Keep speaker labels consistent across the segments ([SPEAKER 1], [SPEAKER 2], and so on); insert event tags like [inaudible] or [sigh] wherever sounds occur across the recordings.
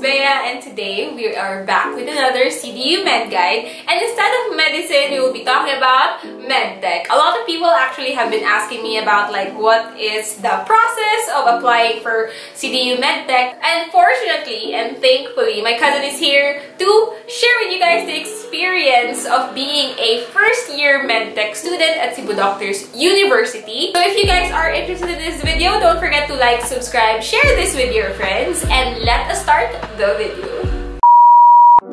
[SPEAKER 1] Bea and today we are back with another CDU Med Guide and instead of medicine we will be talking about MedTech. A lot of people actually have been asking me about like what is the process of applying for CDU MedTech and fortunately and thankfully my cousin is here to share with you guys the experience of being a first year MedTech student at Cebu Doctors University. So if you guys are interested in this video, don't forget to like, subscribe, share this with your friends and let us start the video.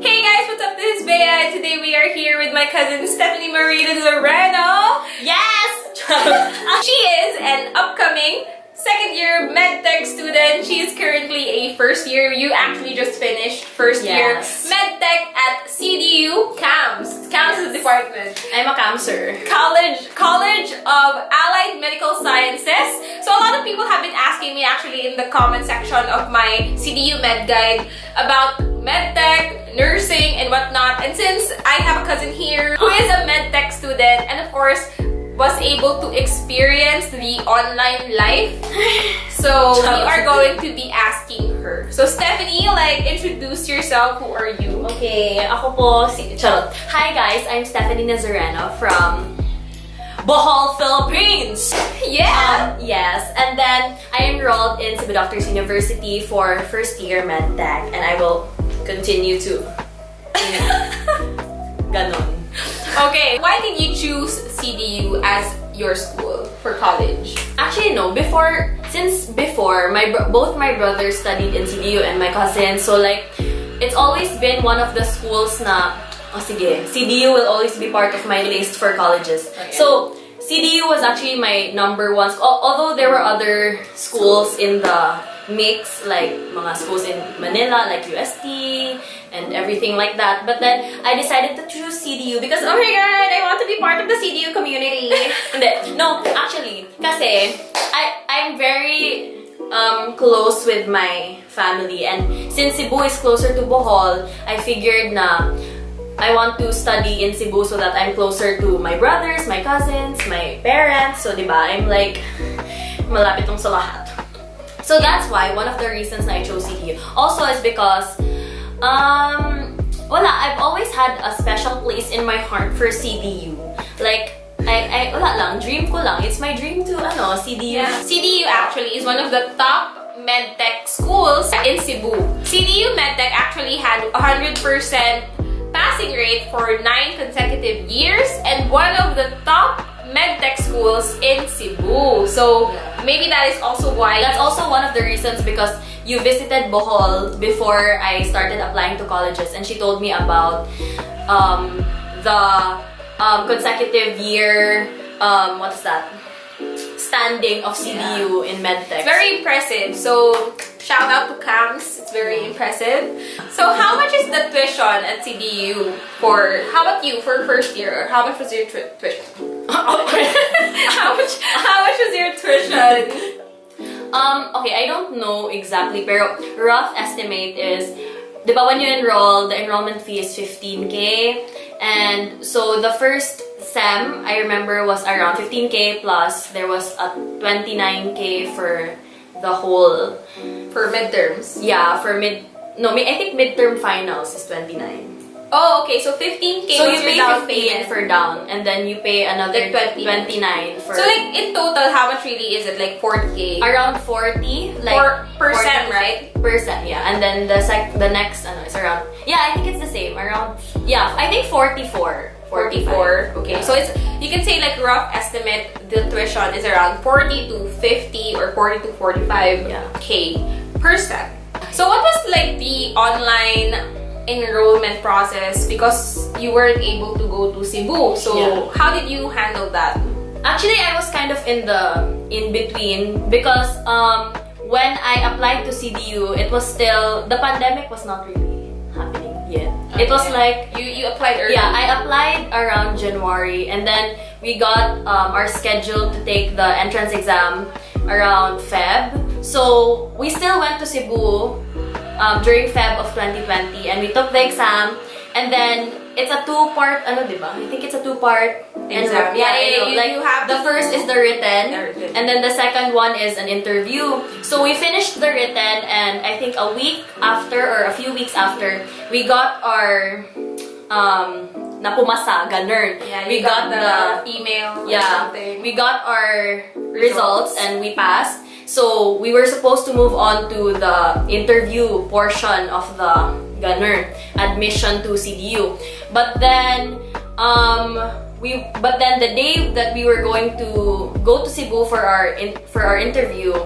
[SPEAKER 1] Hey guys, what's up? This is Bea today we are here with my cousin Stefanie Marita Loreno.
[SPEAKER 2] Yes! [laughs]
[SPEAKER 1] she is an upcoming second year medtech student. She is currently a first year. You actually just finished first
[SPEAKER 2] Yes.
[SPEAKER 1] year medtech at CDU CAMS. CAMS is department.
[SPEAKER 2] I'm a cancer.
[SPEAKER 1] College College of Allied Medical Sciences. So a lot of people have been asking me actually in the comment section of my CDU Med Guide about medtech, nursing, and whatnot. And since I have a cousin here who is a medtech student and of course was able to experience the online life, [laughs] so we are going to be asking her. So Stefanie, like introduce yourself. Who are you?
[SPEAKER 2] Okay, ako po si... Charot. Hi guys, I'm Stefanie Nazareno from Bohol, Philippines!
[SPEAKER 1] Yeah.
[SPEAKER 2] Um, yes, and then I enrolled in Cebu Doctors University for first year med tech, and I will continue to... You know, [laughs] ganon.
[SPEAKER 1] Okay, why did you choose CDU as your school for college?
[SPEAKER 2] Actually, no. Before, since before, my both my brothers studied in CDU and my cousin, so like, it's always been one of the schools na, oh sige, CDU will always be part of my list for colleges.
[SPEAKER 1] Okay.
[SPEAKER 2] So, CDU was actually my number one. Al- although there were other schools in the mix, like mga schools in Manila, like UST and everything like that. But then I decided to choose CDU because oh my god, I want to be part of the CDU community. [laughs] No, actually, kasi I I'm very um, close with my family and since Cebu is closer to Bohol, I figured na I want to study in Cebu so that I'm closer to my brothers, my cousins, my parents. So, di ba, I'm like, malapit tong sa lahat. So that's why, one of the reasons I chose CDU. Also is because, um, wala, I've always had a special place in my heart for CDU. Like, I, I, wala lang, dream ko lang. It's my dream to, ano, CDU.
[SPEAKER 1] CDU actually is one of the top medtech schools in Cebu. CDU medtech actually had 100% passing rate for 9 consecutive years and one of the top medtech schools in Cebu. So maybe that is also why
[SPEAKER 2] That's also one of the reasons because you visited Bohol before I started applying to colleges and she told me about um, the um, consecutive year, um, what's that? Standing of CDU in MedTech.
[SPEAKER 1] It's very impressive. So shout out to CAMS. It's very impressive. So how much is the tuition at CDU for how about you for first year? Or how much was your tuition? [laughs] [laughs] how much how much was your tuition?
[SPEAKER 2] Um, okay, I don't know exactly, pero rough estimate is, di ba when you enroll, the enrollment fee is 15k, and so the first sem, I remember, was around 15k plus there was a 29k for the whole,
[SPEAKER 1] For midterms.
[SPEAKER 2] yeah, for mid, no, I think midterm finals is 29.
[SPEAKER 1] Oh, okay. So 15k
[SPEAKER 2] So you pay
[SPEAKER 1] down
[SPEAKER 2] 15
[SPEAKER 1] payment.
[SPEAKER 2] for down, and then you pay another
[SPEAKER 1] Like 20.
[SPEAKER 2] 29 for
[SPEAKER 1] So like in total, how much really is it? Like 40k.
[SPEAKER 2] around 40, like
[SPEAKER 1] For percent,
[SPEAKER 2] 40
[SPEAKER 1] right?
[SPEAKER 2] percent yeah and then the sec the next ano, is around yeah i think it's the same around yeah i think 44
[SPEAKER 1] 44. Okay,
[SPEAKER 2] Yeah.
[SPEAKER 1] so it's you can say like rough estimate the tuition is around 40 to 50 or 40 to 45
[SPEAKER 2] Yeah.
[SPEAKER 1] k per sem. So what was like the online enrollment process because you weren't able to go to Cebu. So
[SPEAKER 2] Yeah.
[SPEAKER 1] how did you handle that?
[SPEAKER 2] actually i was kind of in the in between because um when i applied to cdu it was still the pandemic was not really happening yet it was like
[SPEAKER 1] You you applied early.
[SPEAKER 2] Yeah, I applied around January and then we got um, our schedule to take the entrance exam around Feb. So we still went to Cebu um, during Feb of 2020 and we took the exam and then it's a two-part, ano, di ba? I think it's a two-part
[SPEAKER 1] Exam. Yeah, yeah, you-
[SPEAKER 2] like
[SPEAKER 1] you have
[SPEAKER 2] the first is the written,
[SPEAKER 1] The written.
[SPEAKER 2] and then the second one is an interview. So we finished the written, and I think a week after or a few weeks after, we got our um napumasa, ganun.
[SPEAKER 1] Yeah,
[SPEAKER 2] we
[SPEAKER 1] got,
[SPEAKER 2] got,
[SPEAKER 1] the, email or
[SPEAKER 2] yeah,
[SPEAKER 1] something.
[SPEAKER 2] we got our results
[SPEAKER 1] Results.
[SPEAKER 2] and we passed. So we were supposed to move on to the interview portion of the gunner admission to CDU. But then um we but then the day that we were going to go to Cebu for our in, for our interview,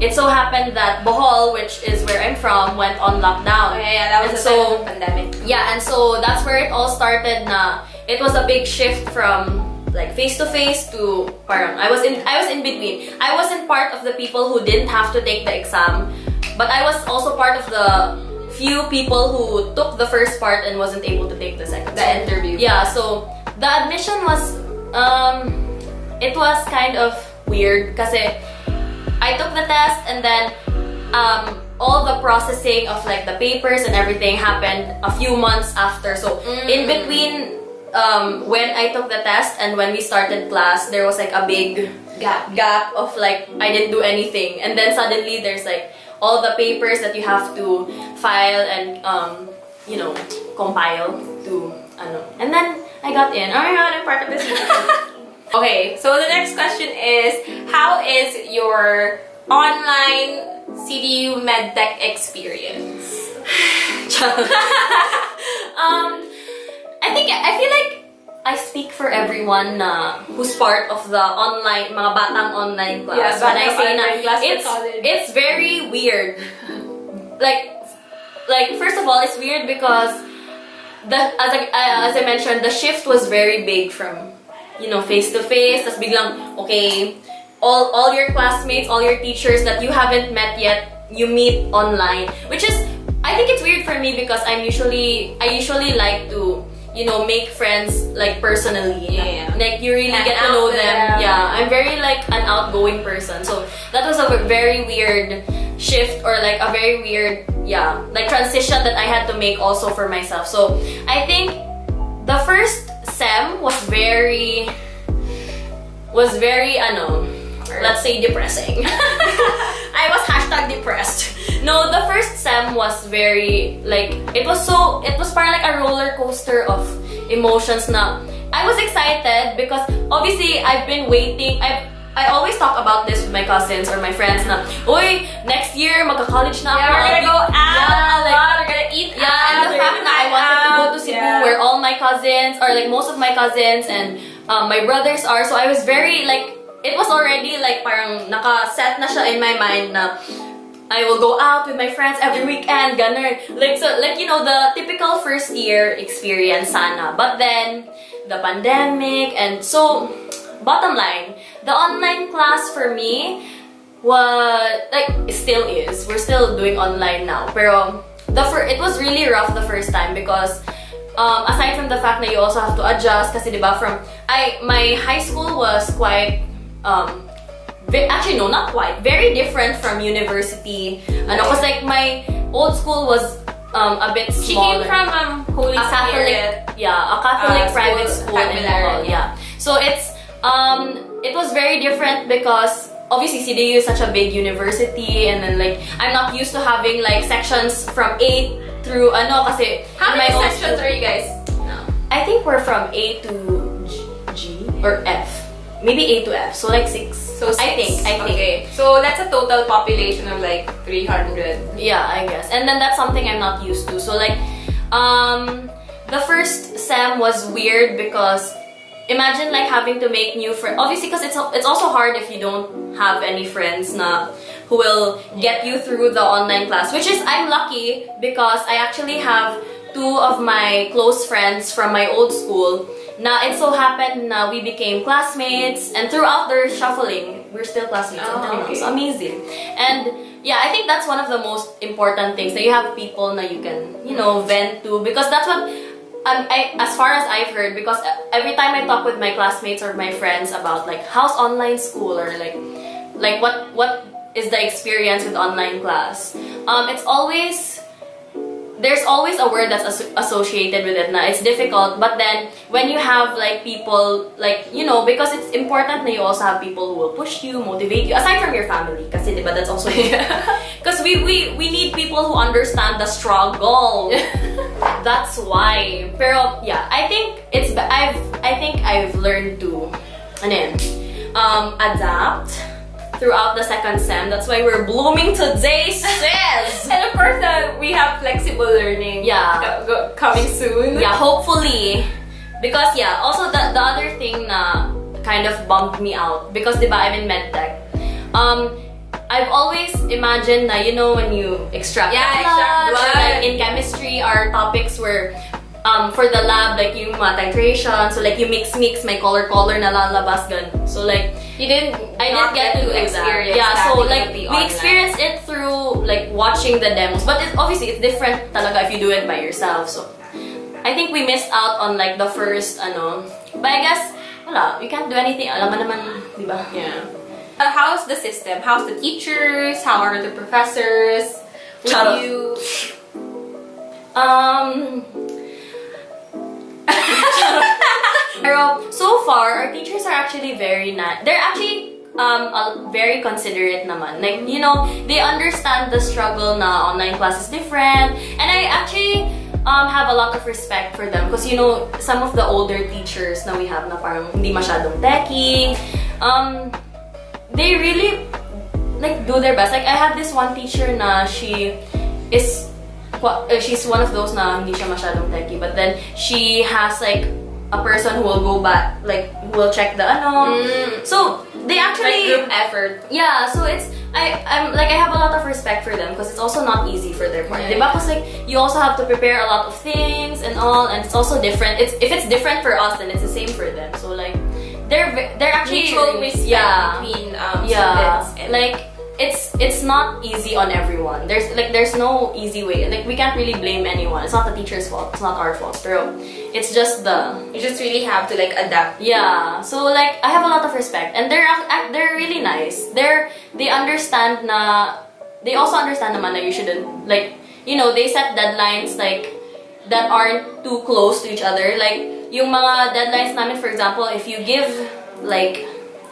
[SPEAKER 2] it so happened that Bohol, which is where I'm from, went on lockdown.
[SPEAKER 1] Oh, yeah, yeah, that was
[SPEAKER 2] And so
[SPEAKER 1] time of the pandemic.
[SPEAKER 2] yeah, and so that's where it all started na it was a big shift from like face to face to parang I was in I was in between. I wasn't part of the people who didn't have to take the exam, but I was also part of the few people who took the first part and wasn't able to take the second.
[SPEAKER 1] The interview.
[SPEAKER 2] Yeah, so the admission was um it was kind of weird because I took the test and then um all the processing of like the papers and everything happened a few months after. So in
[SPEAKER 1] Mm.
[SPEAKER 2] between um when I took the test and when we started class, there was like a big
[SPEAKER 1] Gap.
[SPEAKER 2] gap of like I didn't do anything and then suddenly there's like all the papers that you have to file and um you know compile to ano and then I got in oh my god I'm part of this [laughs]
[SPEAKER 1] Okay, so the next question is How is your online CDU MedTech experience? [sighs] [laughs]
[SPEAKER 2] um think I feel like I speak for everyone na who's part of the online mga batang online class.
[SPEAKER 1] Yeah,
[SPEAKER 2] when I say na
[SPEAKER 1] class
[SPEAKER 2] it's it's very weird. [laughs] Like like first of all it's weird because the as I, uh, as I mentioned the shift was very big from you know face to face. Tas biglang okay all all your classmates all your teachers that you haven't met yet you meet online. Which is I think it's weird for me because I'm usually I usually like to you know make friends like personally.
[SPEAKER 1] Yeah, yeah.
[SPEAKER 2] like you really get to know them.
[SPEAKER 1] them.
[SPEAKER 2] yeah I'm very like an outgoing person. So that was a very weird shift or like a very weird yeah like transition that I had to make also for myself. So I think the first sem was very was very ano let's say depressing. [laughs] I was hashtag depressed no the first sem was very like it was so it was part like a roller coaster of emotions na I was excited because obviously I've been waiting I've I always talk about this with my cousins or my friends na, Uy, next year, magka-college na ako.
[SPEAKER 1] Yeah, we're gonna go out
[SPEAKER 2] Yeah,
[SPEAKER 1] a
[SPEAKER 2] like,
[SPEAKER 1] lot. We're gonna eat
[SPEAKER 2] yeah,
[SPEAKER 1] out.
[SPEAKER 2] and the fact that I wanted to go to Cebu
[SPEAKER 1] Yeah.
[SPEAKER 2] where all my cousins or like most of my cousins and um, my brothers are, so I was very like, it was already like parang naka-set na siya in my mind na I will go out with my friends every weekend, ganun. Like, so, like, you know, the typical first year experience sana. But then, the pandemic, and so, bottom line, the online class for me was, like, still is. We're still doing online now. Pero, the fir- it was really rough the first time because, um, aside from the fact that you also have to adjust, kasi diba, from, I, my high school was quite, um, actually no not quite. Very different from university. And ano cause like my old school was um, a bit
[SPEAKER 1] She
[SPEAKER 2] smaller.
[SPEAKER 1] came from um, Holy
[SPEAKER 2] a Catholic
[SPEAKER 1] Spirit.
[SPEAKER 2] yeah a Catholic
[SPEAKER 1] uh,
[SPEAKER 2] private
[SPEAKER 1] school,
[SPEAKER 2] school in Bohol yeah. So it's um it was very different because obviously CDU is such a big university and then like I'm not used to having like sections from A through ano kasi
[SPEAKER 1] How many sections
[SPEAKER 2] school-
[SPEAKER 1] are you guys now?
[SPEAKER 2] I think we're from A to G, G or F. Maybe A to F so like six
[SPEAKER 1] So
[SPEAKER 2] I think I think
[SPEAKER 1] Okay. So that's a total population of like 300.
[SPEAKER 2] Yeah, I guess. And then that's something I'm not used to. So like, um, the first sem was weird because imagine like having to make new friends. Obviously, because it's it's also hard if you don't have any friends na who will get you through the online class. Which is I'm lucky because I actually have two of my close friends from my old school. Na it so happened na we became classmates and throughout their shuffling, we're still classmates
[SPEAKER 1] Oh,
[SPEAKER 2] until now.
[SPEAKER 1] okay.
[SPEAKER 2] So amazing. And yeah, I think that's one of the most important things that you have people that you can, you know, vent to because that's what um, I, as far as I've heard because every time I talk with my classmates or my friends about like how's online school or like like what what is the experience with online class, um, it's always there's always a word that's asso- associated with it na it's difficult but then when you have like people like you know because it's important that you also have people who will push you motivate you aside from your family kasi diba that's also [laughs] because we, we we need people who understand the struggle. [laughs] That's why. Pero yeah I think it's I've I think I've learned to ano yun, um, adapt throughout the second sem. That's why we're blooming today, [laughs] sis!
[SPEAKER 1] And of course, uh, we have flexible learning
[SPEAKER 2] Yeah.
[SPEAKER 1] co- coming soon.
[SPEAKER 2] yeah, hopefully. Because yeah, also the, the other thing na kind of bumped me out because diba I'm in medtech. Um, I've always imagined that you know when you extract
[SPEAKER 1] Yeah,
[SPEAKER 2] the
[SPEAKER 1] extract
[SPEAKER 2] blood,
[SPEAKER 1] blood.
[SPEAKER 2] like in chemistry our topics were um, for the lab like yung mga titration so like you mix mix may color color na lalabas gan so like
[SPEAKER 1] You didn't.
[SPEAKER 2] I didn't get to
[SPEAKER 1] experience.
[SPEAKER 2] that. Yeah, so like we
[SPEAKER 1] online.
[SPEAKER 2] experienced it through like watching the demos, but it, obviously it's different talaga if you do it by yourself. So I think we missed out on like the first ano. But I guess wala, you can't do anything. Alam mo naman, di ba?
[SPEAKER 1] Yeah. Uh, how's the system? How's the teachers? How are the professors? Would you?
[SPEAKER 2] Um. Pero so far, our teachers are actually very nice. They're actually um very considerate naman. Like you know, they understand the struggle na online class is different, and I actually um have a lot of respect for them because you know some of the older teachers na we have na parang hindi masyadong techy. Um, they really like do their best. Like I have this one teacher na she is uh, she's one of those na hindi siya masyadong techy but then she has like a person who will go back like will check the ano.
[SPEAKER 1] Mm.
[SPEAKER 2] So they
[SPEAKER 1] Like
[SPEAKER 2] actually
[SPEAKER 1] group effort.
[SPEAKER 2] yeah, so it's I I'm like I have a lot of respect for them because it's also not easy for their part.
[SPEAKER 1] Yeah.
[SPEAKER 2] Diba? Because like you also have to prepare a lot of things and all, and it's also different. It's if it's different for us, then it's the same for them. So like they're they're actually
[SPEAKER 1] Mutual respect
[SPEAKER 2] yeah
[SPEAKER 1] between um,
[SPEAKER 2] yeah like it's it's not easy on everyone. There's like there's no easy way. Like we can't really blame anyone. It's not the teacher's fault. It's not our fault. Pero it's just the
[SPEAKER 1] you just really have to like adapt.
[SPEAKER 2] yeah. So like i have a lot of respect. And they're ac- ac- they're really nice. They're they understand na they also understand naman that you shouldn't like you know they set deadlines like that aren't too close to each other. Like yung mga deadlines namin for example if you give like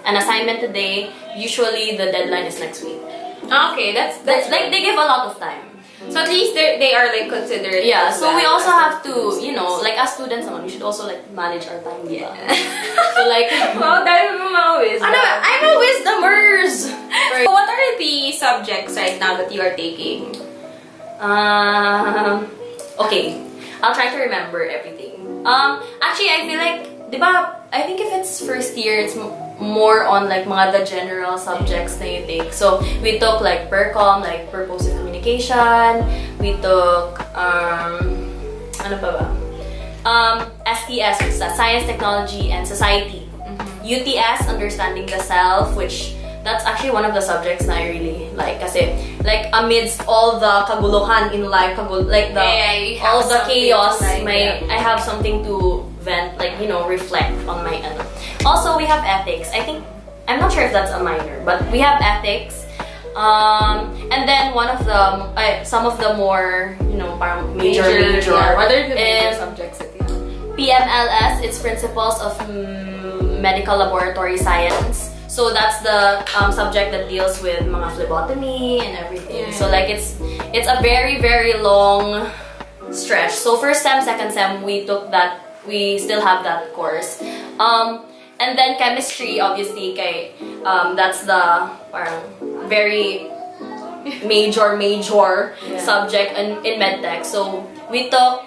[SPEAKER 2] an assignment today usually the deadline is next week
[SPEAKER 1] Okay, that's that's
[SPEAKER 2] like they give a lot of time
[SPEAKER 1] So at least they they are like considerate.
[SPEAKER 2] yeah so we also have to you know like as students we should also like manage our time?
[SPEAKER 1] Yeah.
[SPEAKER 2] so like [laughs]
[SPEAKER 1] well, that is mga wisdom.
[SPEAKER 2] ano I'm a wisdomers
[SPEAKER 1] So what are the subjects right now that you are taking?
[SPEAKER 2] Um, okay, I'll try to remember everything. Um, actually, I feel like, di ba, I think if it's first year, it's more on like mga the general subjects na you take. So, we took like PERCOM, like purposive communication. We took, um, ano pa ba? Um, STS, which is Science, Technology, and Society. UTS, Understanding the Self, which that's actually one of the subjects that I really like kasi like amidst all the kaguluhan in life, kagul like the
[SPEAKER 1] Yeah, yeah,
[SPEAKER 2] all the chaos,
[SPEAKER 1] like,
[SPEAKER 2] my
[SPEAKER 1] yeah.
[SPEAKER 2] I have something to vent, like you know, reflect on my ano. Also, we have ethics. I think I'm not sure if that's a minor, but we have ethics. Um, and then one of the uh, some of the more you know parang major major,
[SPEAKER 1] yeah. What are the major
[SPEAKER 2] is
[SPEAKER 1] subjects that you have?
[SPEAKER 2] PMLS, it's Principles of mm, Medical Laboratory Science. So that's the um, subject that deals with mga phlebotomy and everything.
[SPEAKER 1] Yeah.
[SPEAKER 2] So like it's it's a very very long stretch. So first sem, second sem, we took that. We still have that course. Um, and then chemistry, obviously, kay um, that's the parang very major major
[SPEAKER 1] Yeah.
[SPEAKER 2] subject in, in medtech. So we took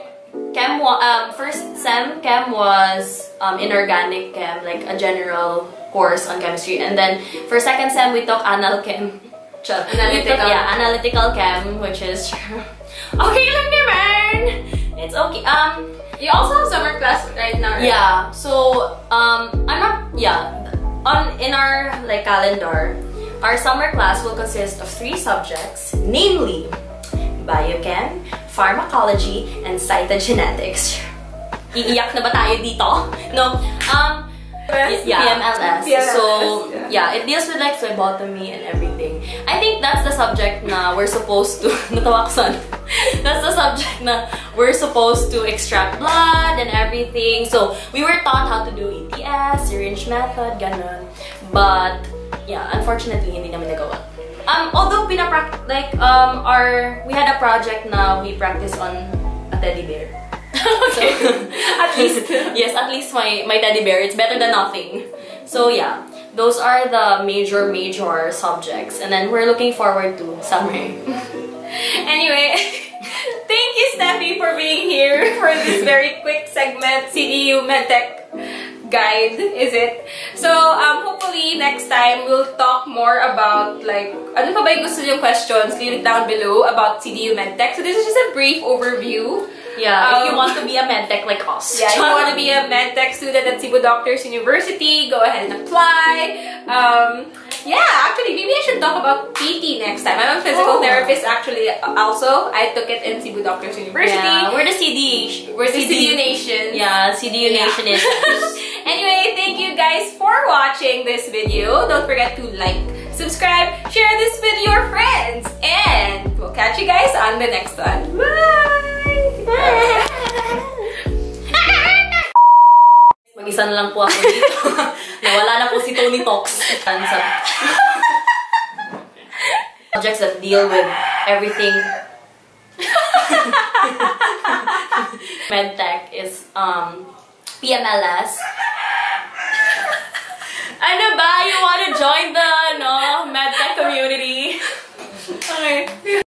[SPEAKER 2] chem um, first sem chem was um, inorganic chem like a general course on chemistry and then for second sem we took anal chem. We took,
[SPEAKER 1] Analytical.
[SPEAKER 2] yeah analytical chem which is [laughs] okay lang naman it's okay um
[SPEAKER 1] You also have summer class right now, right?
[SPEAKER 2] yeah. So um I'm not yeah. On in our like calendar our summer class will consist of three subjects namely biochem pharmacology and cytogenetics. [laughs] Iiyak na ba tayo dito? No? Um yeah PMLS
[SPEAKER 1] PMLS,
[SPEAKER 2] so
[SPEAKER 1] yeah.
[SPEAKER 2] yeah it deals with like phlebotomy and everything I think that's the subject na we're supposed to [laughs] natawa ko saan That's the subject na we're supposed to extract blood and everything. So, we were taught how to do ETS, syringe method, ganun. But, yeah, unfortunately, hindi namin nagawa. Um, although, pinaprac- like, um, our, we had a project na we practice on a teddy bear. [laughs]
[SPEAKER 1] okay. [laughs] At least.
[SPEAKER 2] yes, at least my, my teddy bear. It's better than nothing. So yeah, those are the major, major subjects. And then we're looking forward to summer. [laughs]
[SPEAKER 1] Anyway, thank you, Steffi, for being here for this very quick segment, CDU MedTech guide, is it? So, um, hopefully, next time, we'll talk more about, like, ano pa ba yung gusto niyong questions? Leave it down below about CDU MedTech. So, this is just a brief overview.
[SPEAKER 2] Yeah, if you
[SPEAKER 1] Um,
[SPEAKER 2] want to be a medtech like us.
[SPEAKER 1] Yeah, if you want to be a medtech student at Cebu Doctors University, go ahead and apply. Um, yeah, actually, maybe I should talk about PT next time. I'm a physical
[SPEAKER 2] Oh.
[SPEAKER 1] therapist, actually, also. I took it in Cebu Doctors University.
[SPEAKER 2] Yeah, we're the CD.
[SPEAKER 1] We're the CDU Nation.
[SPEAKER 2] Yeah, CDU
[SPEAKER 1] Yeah.
[SPEAKER 2] Nation is. [laughs]
[SPEAKER 1] Anyway, thank you guys for watching this video. Don't forget to like, subscribe, share this with your friends, and we'll catch you guys on the next one. Bye!
[SPEAKER 2] Mag-isa na lang po ako dito. [laughs] Nawala na po si Tony Talks. Projects [laughs] that deal with everything [laughs] MedTech is um, PMLS. ano ba? You wanna join the no, MedTech community? okay.